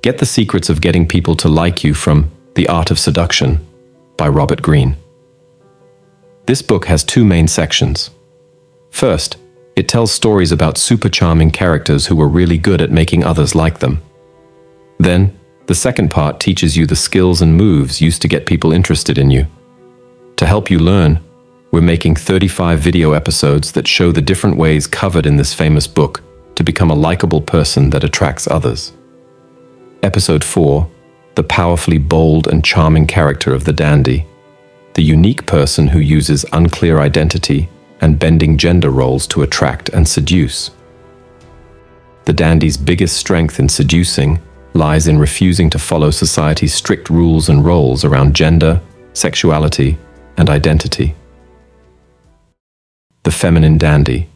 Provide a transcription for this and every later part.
Get the Secrets of Getting People to Like You from The Art of Seduction by Robert Greene. This book has two main sections. First, it tells stories about super charming characters who were really good at making others like them. Then, the second part teaches you the skills and moves used to get people interested in you. To help you learn, we're making 35 video episodes that show the different ways covered in this famous book to become a likable person that attracts others. Episode 4 The powerfully bold and charming character of the dandy, the unique person who uses unclear identity and bending gender roles to attract and seduce. The dandy's biggest strength in seducing lies in refusing to follow society's strict rules and roles around gender, sexuality, and identity the feminine dandy.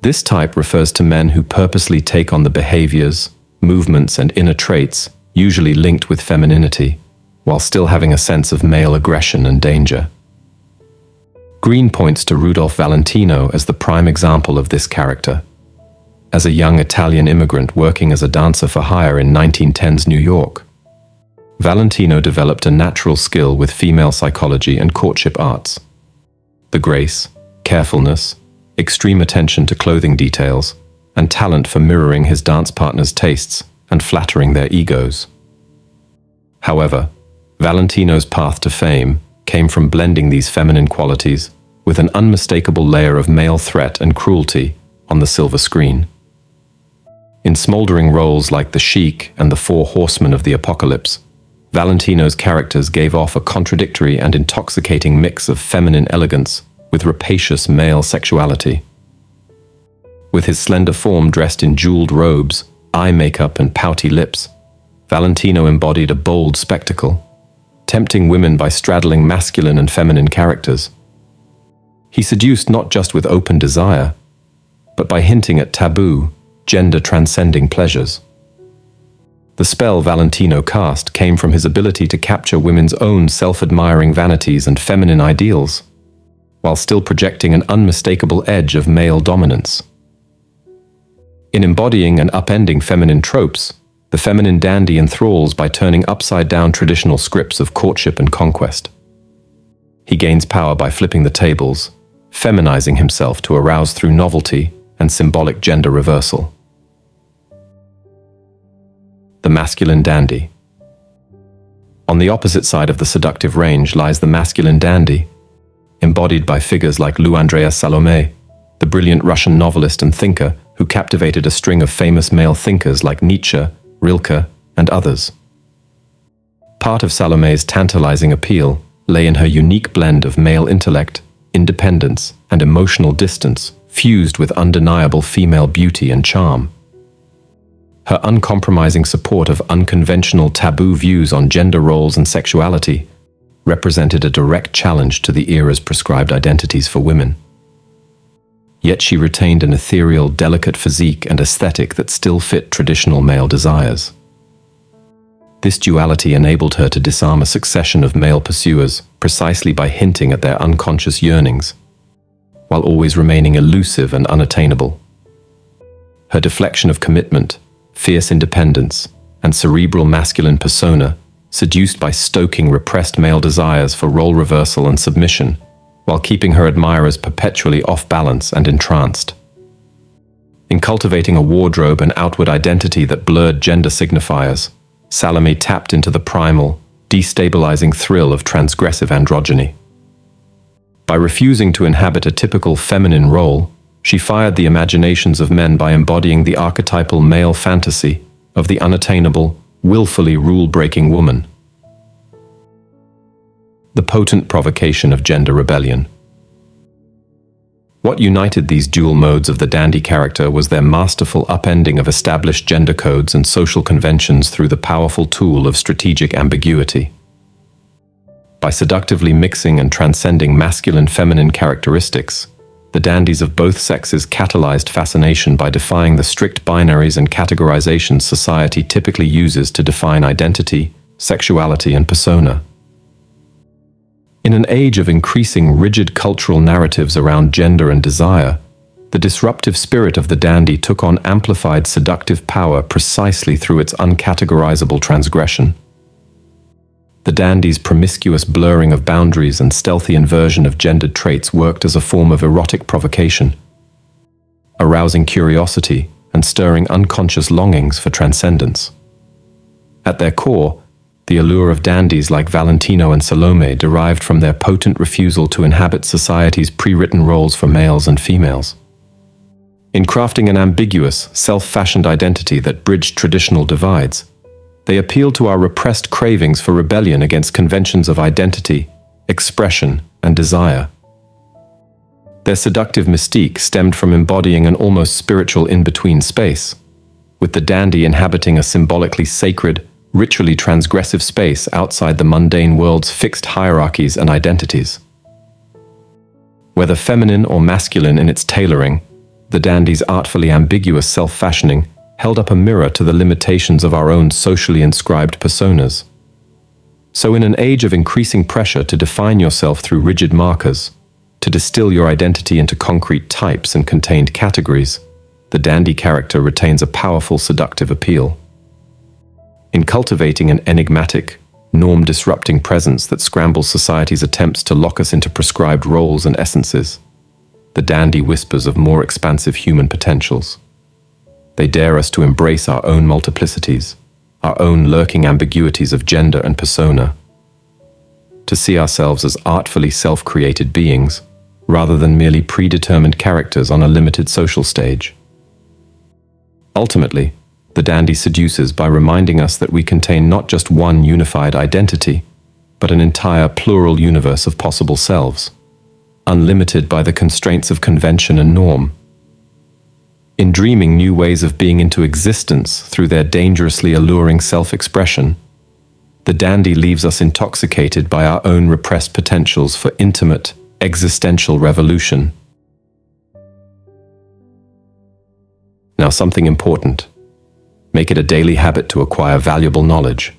This type refers to men who purposely take on the behaviors, movements, and inner traits usually linked with femininity, while still having a sense of male aggression and danger. Greene points to Rudolph Valentino as the prime example of this character. As a young Italian immigrant working as a dancer for hire in 1910s New York, Valentino developed a natural skill with female psychology and courtship arts. The grace, carefulness, extreme attention to clothing details, and talent for mirroring his dance partner's tastes and flattering their egos. However, Valentino's path to fame came from blending these feminine qualities with an unmistakable layer of male threat and cruelty on the silver screen. In smoldering roles like the Sheik and the Four Horsemen of the Apocalypse, Valentino's characters gave off a contradictory and intoxicating mix of feminine elegance with rapacious male sexuality. With his slender form dressed in jeweled robes, eye makeup, and pouty lips, Valentino embodied a bold spectacle, tempting women by straddling masculine and feminine characters. He seduced not just with open desire, but by hinting at taboo, gender transcending pleasures. The spell Valentino cast came from his ability to capture women's own self admiring vanities and feminine ideals while still projecting an unmistakable edge of male dominance. In embodying and upending feminine tropes, the feminine dandy enthralls by turning upside down traditional scripts of courtship and conquest. He gains power by flipping the tables, feminizing himself to arouse through novelty and symbolic gender reversal. The masculine dandy. On the opposite side of the seductive range lies the masculine dandy, embodied by figures like Lou Andreas Salome, the brilliant Russian novelist and thinker who captivated a string of famous male thinkers like Nietzsche, Rilke, and others. Part of Salome's tantalizing appeal lay in her unique blend of male intellect, independence, and emotional distance, fused with undeniable female beauty and charm. Her uncompromising support of unconventional taboo views on gender roles and sexuality represented a direct challenge to the era's prescribed identities for women. Yet she retained an ethereal, delicate physique and aesthetic that still fit traditional male desires. This duality enabled her to disarm a succession of male pursuers precisely by hinting at their unconscious yearnings, while always remaining elusive and unattainable. Her deflection of commitment, fierce independence, and cerebral masculine persona seduced by stoking repressed male desires for role reversal and submission, while keeping her admirers perpetually off balance and entranced. In cultivating a wardrobe and outward identity that blurred gender signifiers, Salome tapped into the primal, destabilizing thrill of transgressive androgyny. By refusing to inhabit a typical feminine role, she fired the imaginations of men by embodying the archetypal male fantasy of the unattainable, willfully rule-breaking woman. The potent provocation of gender rebellion. What united these dual modes of the dandy character was their masterful upending of established gender codes and social conventions through the powerful tool of strategic ambiguity. By seductively mixing and transcending masculine-feminine characteristics, the dandies of both sexes catalyzed fascination by defying the strict binaries and categorizations society typically uses to define identity, sexuality, and persona. In an age of increasing rigid cultural narratives around gender and desire, the disruptive spirit of the dandy took on amplified seductive power precisely through its uncategorizable transgression. The dandy's promiscuous blurring of boundaries and stealthy inversion of gendered traits worked as a form of erotic provocation, arousing curiosity and stirring unconscious longings for transcendence. At their core, the allure of dandies like Valentino and Salome derived from their potent refusal to inhabit society's pre-written roles for males and females. In crafting an ambiguous, self-fashioned identity that bridged traditional divides, they appealed to our repressed cravings for rebellion against conventions of identity, expression, and desire. Their seductive mystique stemmed from embodying an almost spiritual in-between space, with the dandy inhabiting a symbolically sacred, ritually transgressive space outside the mundane world's fixed hierarchies and identities. Whether feminine or masculine in its tailoring, the dandy's artfully ambiguous self-fashioning held up a mirror to the limitations of our own socially inscribed personas. So in an age of increasing pressure to define yourself through rigid markers, to distill your identity into concrete types and contained categories, the dandy character retains a powerful seductive appeal. In cultivating an enigmatic, norm-disrupting presence that scrambles society's attempts to lock us into prescribed roles and essences, the dandy whispers of more expansive human potentials. They dare us to embrace our own multiplicities, our own lurking ambiguities of gender and persona, to see ourselves as artfully self-created beings, rather than merely predetermined characters on a limited social stage. Ultimately, the dandy seduces by reminding us that we contain not just one unified identity, but an entire plural universe of possible selves, unlimited by the constraints of convention and norm in dreaming new ways of being into existence through their dangerously alluring self-expression, the dandy leaves us intoxicated by our own repressed potentials for intimate, existential revolution. Now something important. Make it a daily habit to acquire valuable knowledge.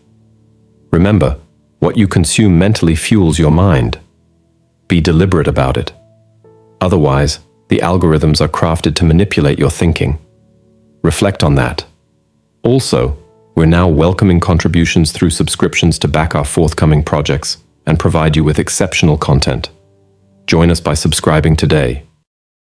Remember, what you consume mentally fuels your mind. Be deliberate about it. Otherwise, the algorithms are crafted to manipulate your thinking. Reflect on that. Also, we're now welcoming contributions through subscriptions to back our forthcoming projects and provide you with exceptional content. Join us by subscribing today